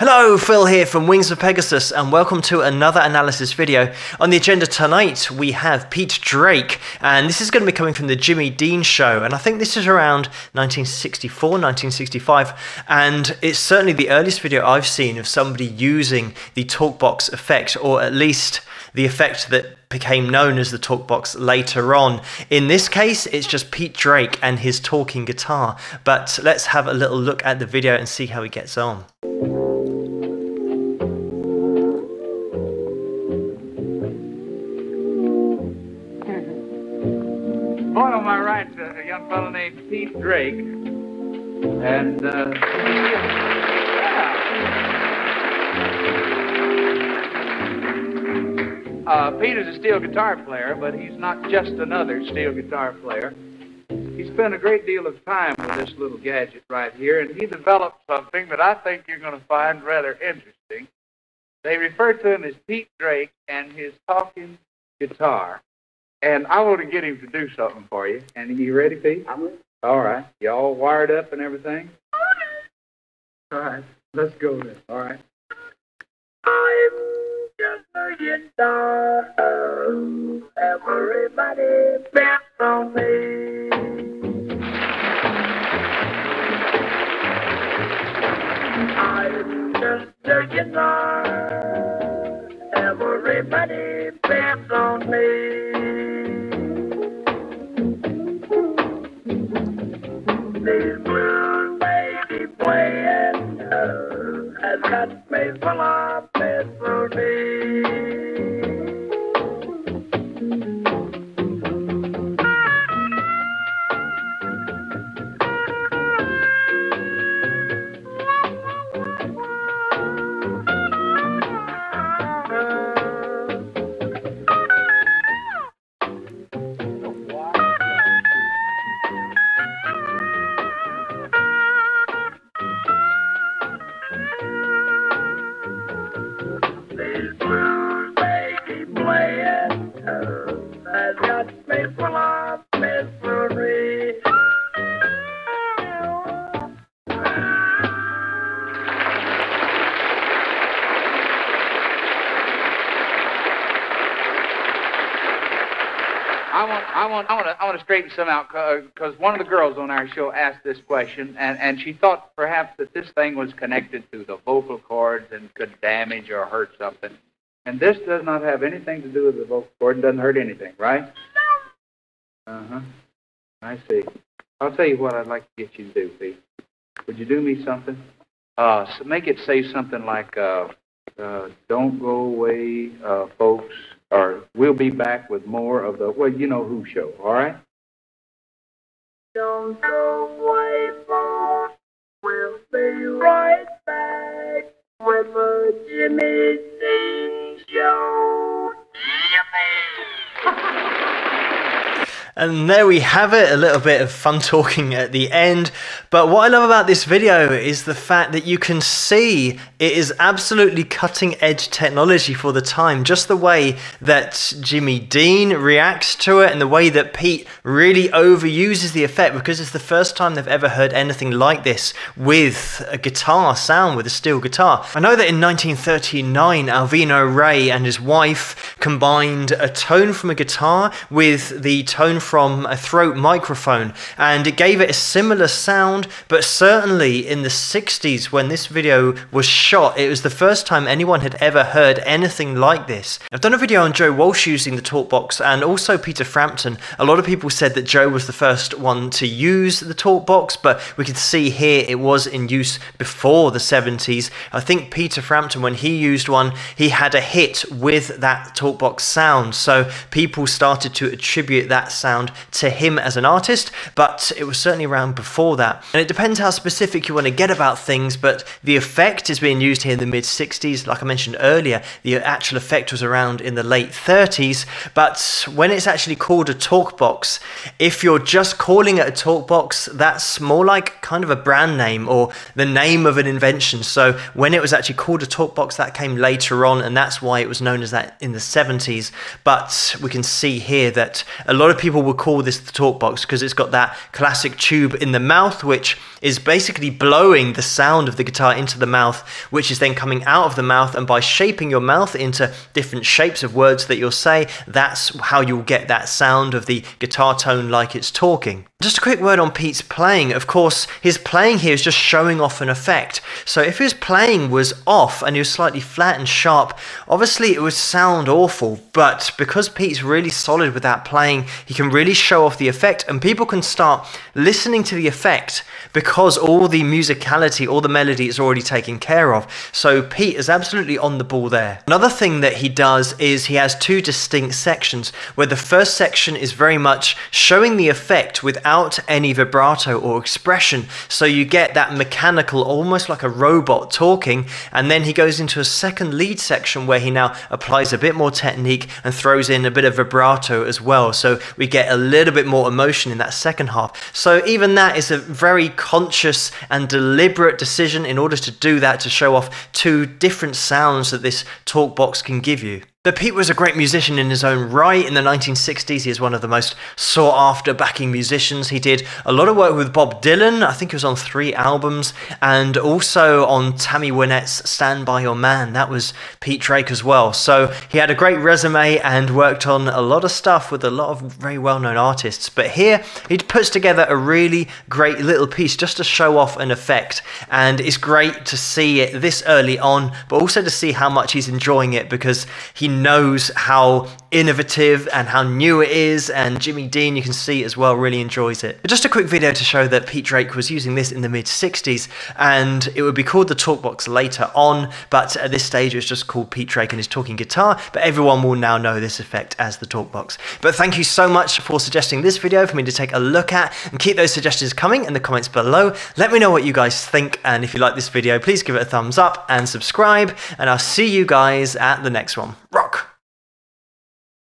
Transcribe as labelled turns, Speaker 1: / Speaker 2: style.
Speaker 1: Hello, Phil here from Wings of Pegasus, and welcome to another analysis video. On the agenda tonight, we have Pete Drake, and this is going to be coming from the Jimmy Dean show, and I think this is around 1964, 1965, and it's certainly the earliest video I've seen of somebody using the talkbox effect, or at least the effect that became known as the talkbox later on. In this case, it's just Pete Drake and his talking guitar, but let's have a little look at the video and see how he gets on.
Speaker 2: Fellow named Pete Drake. And, uh, yeah. Uh, Pete is a steel guitar player, but he's not just another steel guitar player. He spent a great deal of time with this little gadget right here, and he developed something that I think you're going to find rather interesting. They refer to him as Pete Drake and his talking guitar. And I want to get him to do something for you. And you ready, Pete?
Speaker 3: I'm ready.
Speaker 2: All right. You all wired up and everything? All right. Let's go then. All right.
Speaker 3: I'm just a guitar. Everybody bets on me. I'm just a guitar. Everybody bets on me. Misery.
Speaker 2: I want, I want, to, I want to straighten some out because one of the girls on our show asked this question, and, and she thought perhaps that this thing was connected to the vocal cords and could damage or hurt something. And this does not have anything to do with the vocal cord and doesn't hurt anything, right? Uh huh. I see. I'll tell you what I'd like to get you to do, Pete. Would you do me something? Uh, so make it say something like, uh, uh, "Don't go away, uh, folks," or "We'll be back with more of the well, you know who show." All right?
Speaker 3: Don't go away. We'll be right back with the Jimmy Dean Show.
Speaker 1: And there we have it, a little bit of fun talking at the end. But what I love about this video is the fact that you can see it is absolutely cutting edge technology for the time. Just the way that Jimmy Dean reacts to it and the way that Pete really overuses the effect because it's the first time they've ever heard anything like this with a guitar sound, with a steel guitar. I know that in 1939, Alvino Rey and his wife combined a tone from a guitar with the tone from a throat microphone and it gave it a similar sound but certainly in the 60s when this video was shot it was the first time anyone had ever heard anything like this. I've done a video on Joe Walsh using the talkbox and also Peter Frampton. A lot of people said that Joe was the first one to use the talkbox but we can see here it was in use before the 70s. I think Peter Frampton when he used one he had a hit with that talkbox sound so people started to attribute that sound to him as an artist, but it was certainly around before that. And it depends how specific you want to get about things, but the effect is being used here in the mid 60s. Like I mentioned earlier, the actual effect was around in the late 30s, but when it's actually called a talk box, if you're just calling it a talk box, that's more like kind of a brand name or the name of an invention. So when it was actually called a talk box, that came later on, and that's why it was known as that in the 70s. But we can see here that a lot of people would call this the talk box because it's got that classic tube in the mouth, which is basically blowing the sound of the guitar into the mouth, which is then coming out of the mouth. And by shaping your mouth into different shapes of words that you'll say, that's how you'll get that sound of the guitar tone like it's talking. Just a quick word on Pete's playing. Of course, his playing here is just showing off an effect. So if his playing was off and he was slightly flat and sharp, obviously it would sound awful. But because Pete's really solid with that playing, he can really show off the effect and people can start listening to the effect because all the musicality, all the melody is already taken care of. So Pete is absolutely on the ball there. Another thing that he does is he has two distinct sections where the first section is very much showing the effect without without any vibrato or expression. So you get that mechanical, almost like a robot talking. And then he goes into a second lead section where he now applies a bit more technique and throws in a bit of vibrato as well. So we get a little bit more emotion in that second half. So even that is a very conscious and deliberate decision in order to do that to show off two different sounds that this talk box can give you. But Pete was a great musician in his own right. In the 1960s, he was one of the most sought after backing musicians. He did a lot of work with Bob Dylan. I think he was on three albums, and also on Tammy Wynette's Stand By Your Man. That was Pete Drake as well. So he had a great resume and worked on a lot of stuff with a lot of very well known artists. But here, he puts together a really great little piece just to show off an effect. And it's great to see it this early on, but also to see how much he's enjoying it because he knows how innovative and how new it is. And Jimmy Dean, you can see as well, really enjoys it. But just a quick video to show that Pete Drake was using this in the mid 60s, and it would be called the Talkbox later on. But at this stage, it was just called Pete Drake and his talking guitar. But everyone will now know this effect as the Talkbox. But thank you so much for suggesting this video for me to take a look at, and keep those suggestions coming in the comments below. Let me know what you guys think, and if you like this video, please give it a thumbs up and subscribe. And I'll see you guys at the next one.